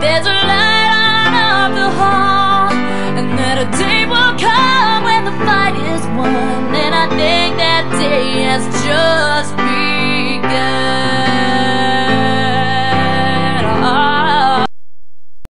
there's a light on up the hall, and that a day will come when the fight is won. And I think that day has just begun.